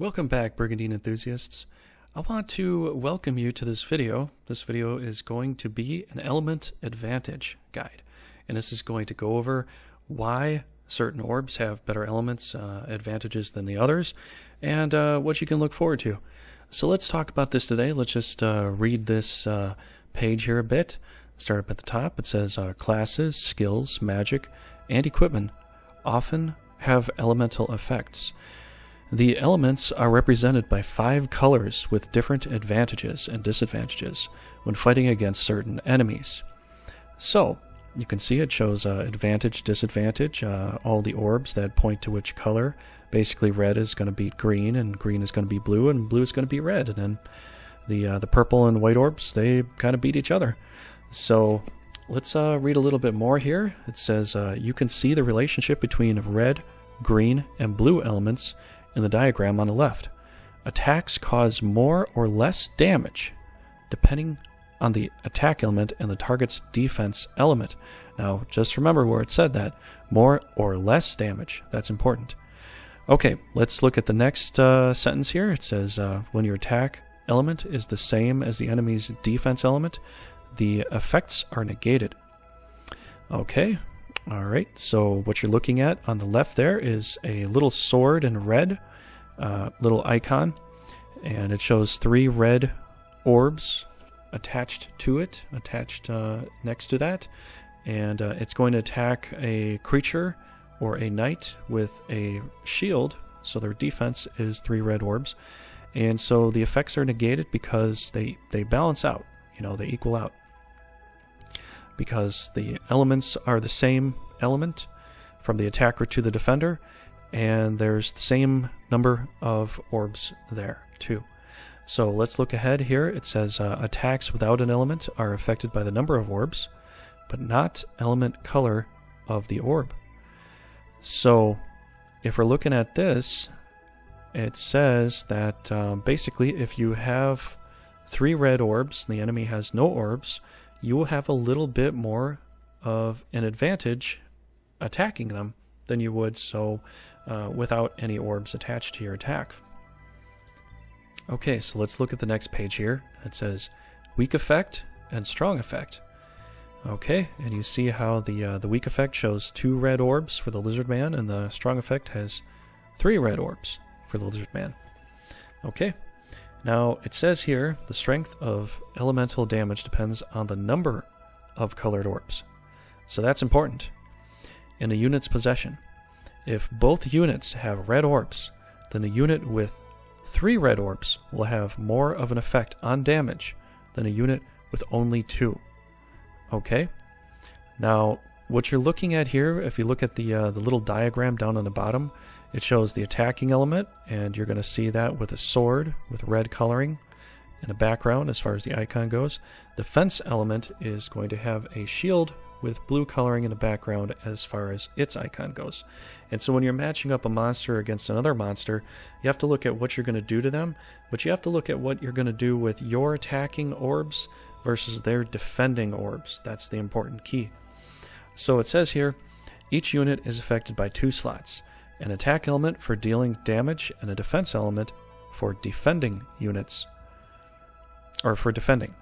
Welcome back, Brigandine enthusiasts. I want to welcome you to this video. This video is going to be an element advantage guide, and this is going to go over why certain orbs have better elements uh, advantages than the others, and uh, what you can look forward to. So let's talk about this today. Let's just uh, read this uh, page here a bit. Start up at the top. It says uh, classes, skills, magic, and equipment often have elemental effects. The elements are represented by five colors with different advantages and disadvantages when fighting against certain enemies. So, you can see it shows uh, advantage, disadvantage, uh, all the orbs that point to which color. Basically, red is going to beat green, and green is going to be blue, and blue is going to be red. And then the uh, the purple and white orbs they kind of beat each other. So let's uh, read a little bit more here. It says uh, you can see the relationship between red, green, and blue elements in the diagram on the left. Attacks cause more or less damage depending on the attack element and the target's defense element. Now, just remember where it said that more or less damage. That's important. Okay, let's look at the next uh, sentence here. It says uh, when your attack element is the same as the enemy's defense element, the effects are negated. Okay, all right. So what you're looking at on the left there is a little sword in red, uh, little icon, and it shows three red orbs attached to it, attached uh, next to that, and uh, it's going to attack a creature or a knight with a shield. So their defense is three red orbs, and so the effects are negated because they they balance out. You know, they equal out because the elements are the same element from the attacker to the defender, and there's the same number of orbs there too. So let's look ahead here. It says uh, attacks without an element are affected by the number of orbs, but not element color of the orb. So if we're looking at this, it says that um, basically if you have three red orbs and the enemy has no orbs, you will have a little bit more of an advantage attacking them than you would so uh, without any orbs attached to your attack. Okay, so let's look at the next page here. It says weak effect and strong effect. Okay, and you see how the uh, the weak effect shows two red orbs for the lizard man, and the strong effect has three red orbs for the lizard man. Okay, now, it says here the strength of elemental damage depends on the number of colored orbs. So that's important. In a unit's possession, if both units have red orbs, then a unit with three red orbs will have more of an effect on damage than a unit with only two. Okay? Now, what you're looking at here, if you look at the, uh, the little diagram down on the bottom, it shows the attacking element, and you're going to see that with a sword with red coloring in a background as far as the icon goes. The fence element is going to have a shield with blue coloring in the background as far as its icon goes. And so when you're matching up a monster against another monster, you have to look at what you're going to do to them, but you have to look at what you're going to do with your attacking orbs versus their defending orbs. That's the important key. So it says here, each unit is affected by two slots an attack element for dealing damage, and a defense element for defending units, or for defending.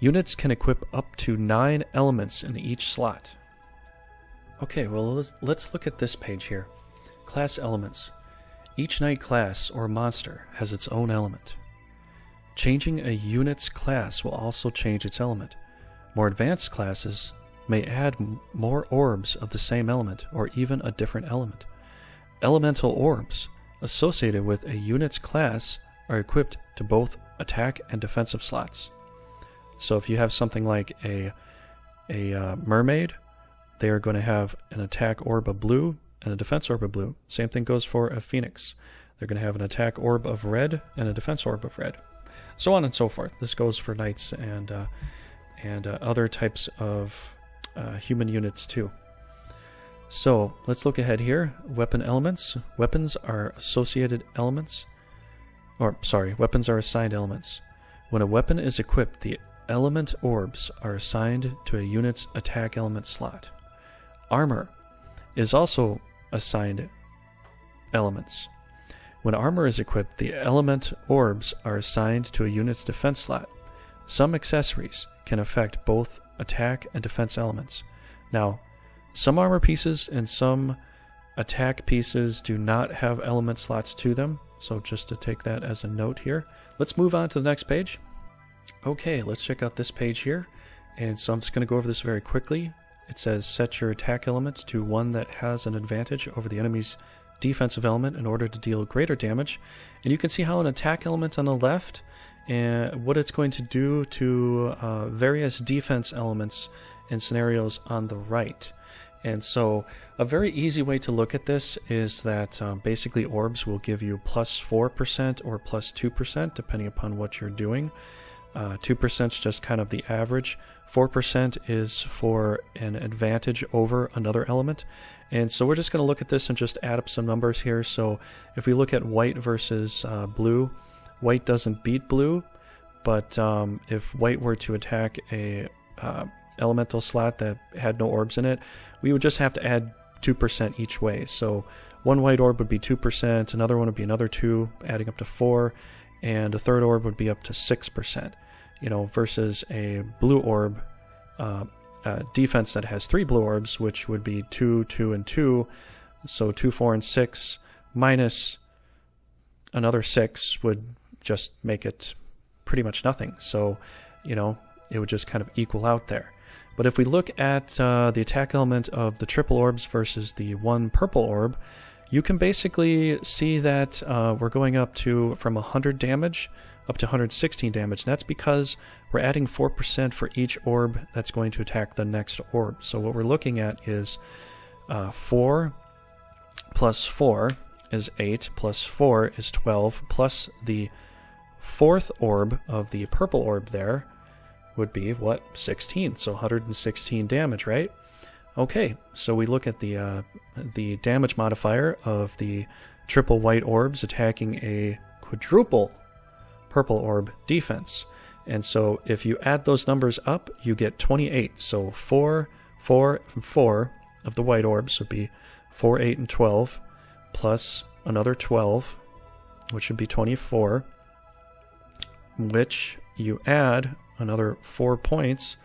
Units can equip up to nine elements in each slot. Okay, well, let's, look at this page here. Class elements. Each knight class or monster has its own element. Changing a unit's class will also change its element. More advanced classes may add more orbs of the same element or even a different element. Elemental orbs associated with a unit's class are equipped to both attack and defensive slots. So if you have something like a a uh, mermaid, they are going to have an attack orb of blue and a defense orb of blue. Same thing goes for a phoenix. They're going to have an attack orb of red and a defense orb of red, so on and so forth. This goes for knights and uh, and uh, other types of uh, human units too. So let's look ahead here. Weapon elements. Weapons are associated elements. Or, sorry, weapons are assigned elements. When a weapon is equipped, the element orbs are assigned to a unit's attack element slot. Armor is also assigned elements. When armor is equipped, the element orbs are assigned to a unit's defense slot. Some accessories can affect both attack and defense elements. Now, some armor pieces and some attack pieces do not have element slots to them, so just to take that as a note here. Let's move on to the next page. Okay, let's check out this page here. And so I'm just going to go over this very quickly. It says set your attack element to one that has an advantage over the enemy's defensive element in order to deal greater damage. And you can see how an attack element on the left and what it's going to do to uh, various defense elements and scenarios on the right. And so, a very easy way to look at this is that um, basically orbs will give you plus 4% or plus 2%, depending upon what you're doing. Uh, 2% is just kind of the average. 4% is for an advantage over another element. And so we're just going to look at this and just add up some numbers here. So if we look at white versus uh, blue, white doesn't beat blue, but um, if white were to attack a uh, elemental slot that had no orbs in it, we would just have to add 2% each way. So one white orb would be 2%, another one would be another 2, adding up to 4, and a third orb would be up to 6%. You know, versus a blue orb uh, uh, defense that has three blue orbs, which would be 2, 2, and 2. So 2, 4, and 6 minus another 6 would just make it pretty much nothing. So, you know, it would just kind of equal out there. But if we look at uh, the attack element of the triple orbs versus the one purple orb, you can basically see that uh, we're going up to from 100 damage up to 116 damage. And that's because we're adding 4% for each orb that's going to attack the next orb. So what we're looking at is uh, 4 plus 4 is 8, plus 4 is 12, plus the fourth orb of the purple orb there would be what 16 so 116 damage right? Okay so we look at the uh, the damage modifier of the triple white orbs attacking a quadruple purple orb defense. And so if you add those numbers up you get 28 so 4 4 4 of the white orbs would be 4 8 and 12 plus another 12 which would be 24 which you add another four points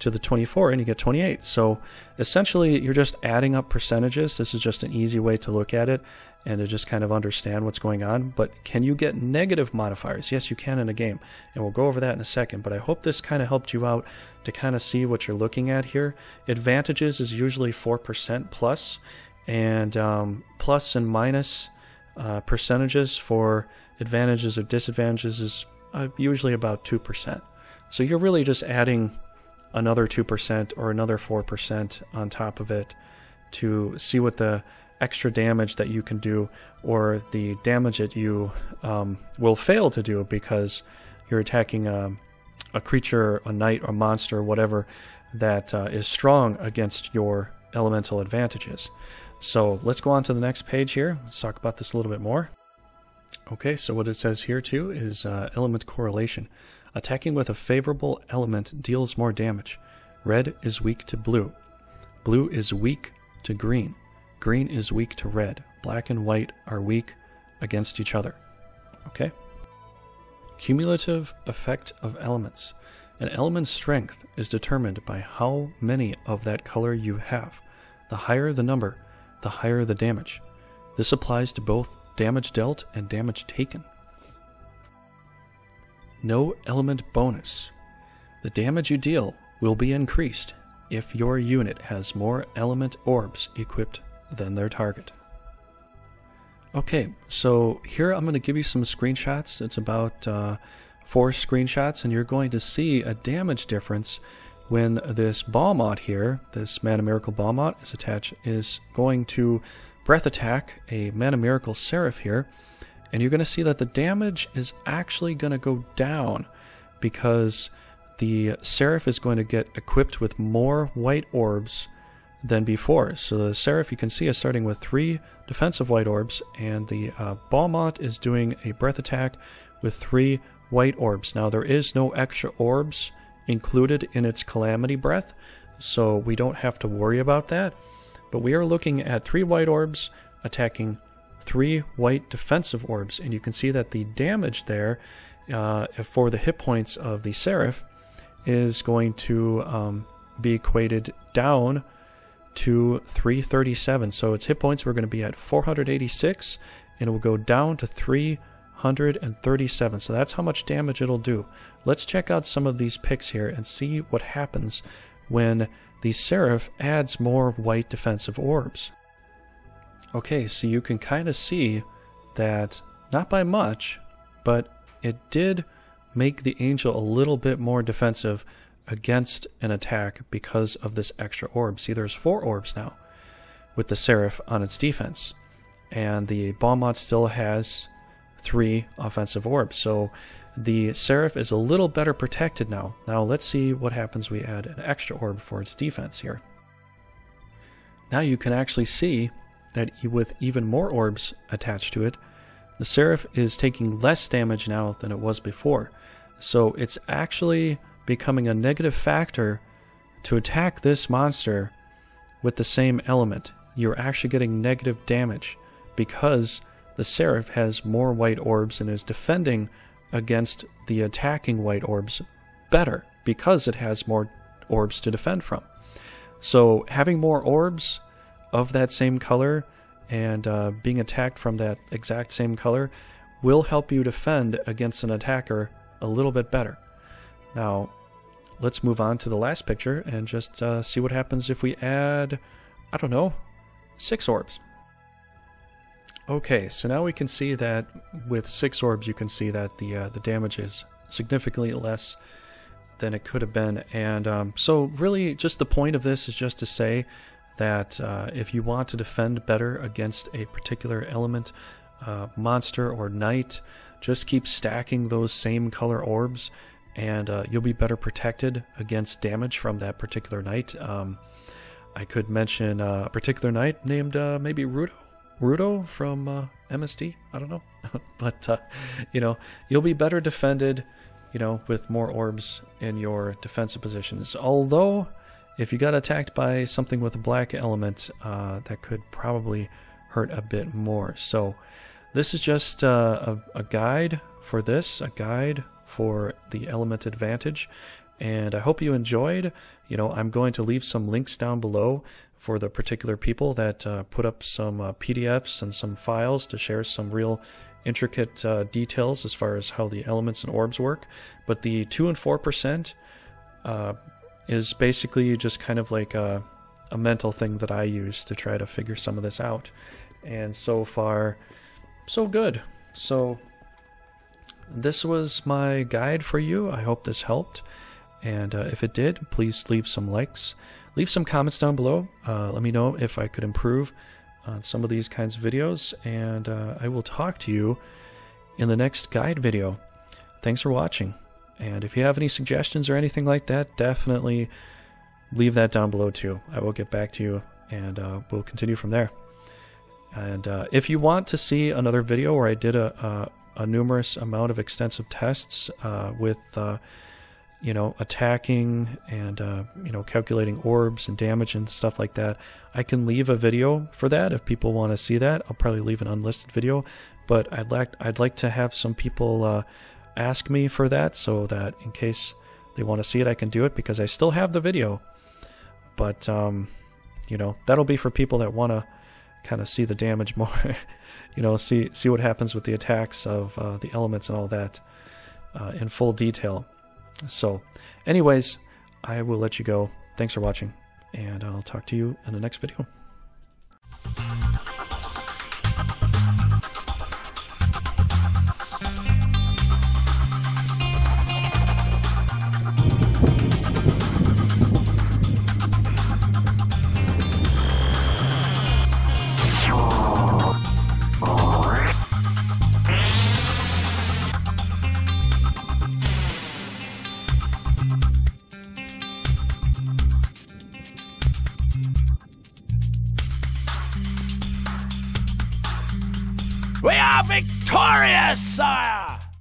to the 24 and you get 28. So essentially, you're just adding up percentages. This is just an easy way to look at it and to just kind of understand what's going on. But can you get negative modifiers? Yes, you can in a game. And we'll go over that in a second. But I hope this kind of helped you out to kind of see what you're looking at here. Advantages is usually 4% plus, and um, plus and minus uh, percentages for advantages or disadvantages is uh, usually about 2%. So you're really just adding another 2% or another 4% on top of it to see what the extra damage that you can do or the damage that you um, will fail to do because you're attacking a, a creature, a knight, a monster, whatever that uh, is strong against your elemental advantages. So let's go on to the next page here. Let's talk about this a little bit more. Okay, so what it says here too is uh, element correlation. Attacking with a favorable element deals more damage. Red is weak to blue. Blue is weak to green. Green is weak to red. Black and white are weak against each other. Okay? Cumulative effect of elements. An element's strength is determined by how many of that color you have. The higher the number, the higher the damage. This applies to both damage dealt and damage taken. No element bonus. The damage you deal will be increased if your unit has more element orbs equipped than their target. Okay, so here I'm going to give you some screenshots. It's about uh, four screenshots, and you're going to see a damage difference when this Balmot here, this Mana Miracle Balmot, is attached, is going to breath attack a Mana Miracle Seraph here, and you're going to see that the damage is actually going to go down because the Seraph is going to get equipped with more white orbs than before. So the Seraph you can see is starting with three defensive white orbs, and the uh, Balmot is doing a breath attack with three white orbs. Now there is no extra orbs included in its Calamity Breath, so we don't have to worry about that. But we are looking at three white orbs attacking three white defensive orbs, and you can see that the damage there uh, for the hit points of the Seraph is going to um, be equated down to 337. So its hit points were going to be at 486, and it will go down to 337. So that's how much damage it'll do. Let's check out some of these picks here and see what happens when the Seraph adds more white defensive orbs. Okay, so you can kind of see that, not by much, but it did make the Angel a little bit more defensive against an attack because of this extra orb. See, there's four orbs now with the Seraph on its defense. And the Balmot still has three offensive orbs. So the Seraph is a little better protected now. Now let's see what happens we add an extra orb for its defense here. Now you can actually see that with even more orbs attached to it, the Seraph is taking less damage now than it was before. So it's actually becoming a negative factor to attack this monster with the same element. You're actually getting negative damage because the Seraph has more white orbs and is defending against the attacking white orbs better because it has more orbs to defend from. So having more orbs of that same color and uh, being attacked from that exact same color will help you defend against an attacker a little bit better. Now, let's move on to the last picture and just uh, see what happens if we add, I don't know, six orbs. Okay, so now we can see that with six orbs, you can see that the uh, the damage is significantly less than it could have been. And um, so, really, just the point of this is just to say that uh, if you want to defend better against a particular element, uh, monster, or knight, just keep stacking those same color orbs and uh, you'll be better protected against damage from that particular knight. Um, I could mention a particular knight named uh, maybe Rudo, Rudo from uh, MST. I don't know, but uh, you know you'll be better defended, you know, with more orbs in your defensive positions. Although, if you got attacked by something with a black element, uh, that could probably hurt a bit more. So, this is just a, a guide for this, a guide for the Element Advantage. And I hope you enjoyed. You know, I'm going to leave some links down below for the particular people that uh, put up some uh, PDFs and some files to share some real intricate uh, details as far as how the elements and orbs work. But the 2 and 4% uh, is basically just kind of like a, a mental thing that I use to try to figure some of this out. And so far, so good. So this was my guide for you. I hope this helped. And uh, if it did, please leave some likes. Leave some comments down below. Uh, let me know if I could improve on some of these kinds of videos. And uh, I will talk to you in the next guide video. Thanks for watching. And if you have any suggestions or anything like that, definitely leave that down below too. I will get back to you and uh, we'll continue from there. And uh, if you want to see another video where I did a, a a numerous amount of extensive tests uh, with, uh, you know, attacking and, uh, you know, calculating orbs and damage and stuff like that. I can leave a video for that if people want to see that. I'll probably leave an unlisted video, but I'd like I'd like to have some people uh, ask me for that so that in case they want to see it, I can do it because I still have the video. But um, you know, that'll be for people that want to kind of see the damage more, you know, see see what happens with the attacks of uh, the elements and all that uh, in full detail. So, anyways, I will let you go. Thanks for watching, and I'll talk to you in the next video.